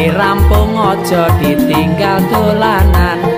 dirampung aja ditinggal dolanan.